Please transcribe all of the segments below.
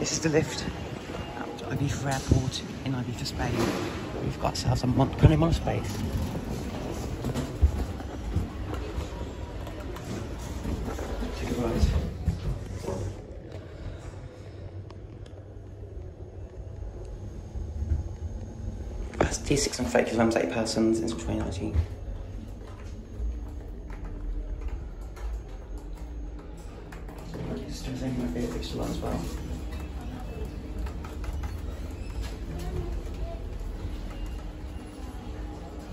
This is the lift out to Ibiza Airport in Ibiza, Spain. We've got ourselves a mon- kind of monospace. Take a ride. Capacity 630 kilograms, 8 persons in 2019. Just doing my favourite picture as well.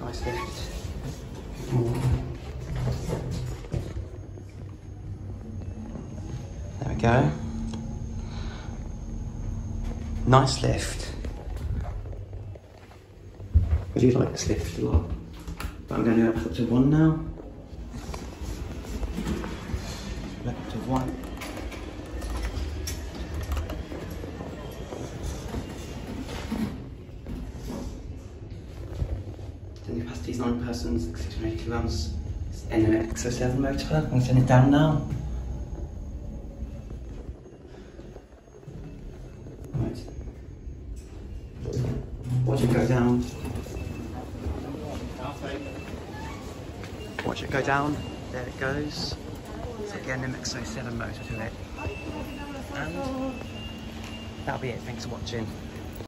Nice lift. There we go. Nice lift. I do like this lift a lot. But I'm going to go up to one now. Up to one. The is 9 persons, 680 kilograms. It's NMX X07 motor. I'm going to turn it down now. Right. Watch it go down. Watch it go down. There it goes. So again, NMX07 motor to it. And that'll be it. Thanks for watching.